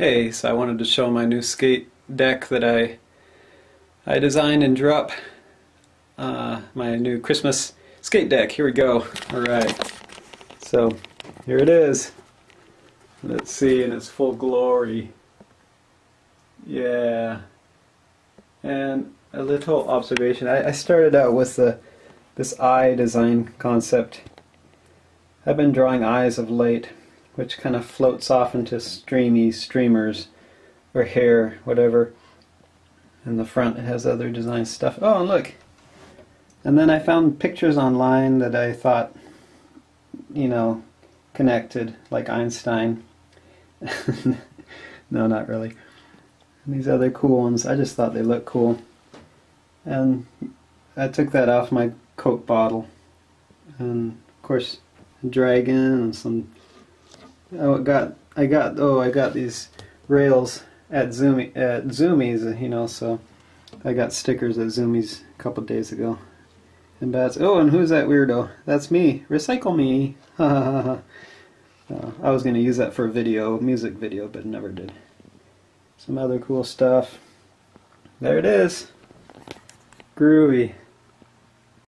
Hey, so I wanted to show my new skate deck that I I designed and drew up. Uh, my new Christmas skate deck. Here we go. Alright. So, here it is. Let's see in its full glory. Yeah. And a little observation. I, I started out with the this eye design concept. I've been drawing eyes of late which kind of floats off into streamy streamers or hair, whatever. In the front it has other design stuff. Oh, and look! And then I found pictures online that I thought, you know, connected, like Einstein. no, not really. And these other cool ones, I just thought they looked cool. And I took that off my Coke bottle. And of course, a dragon and some I got I got oh I got these rails at Zoomy at Zumiez you know so I got stickers at Zumiez a couple days ago. And that's oh and who's that weirdo? That's me. Recycle me. Uh, I was gonna use that for a video music video but never did. Some other cool stuff. There it is. Groovy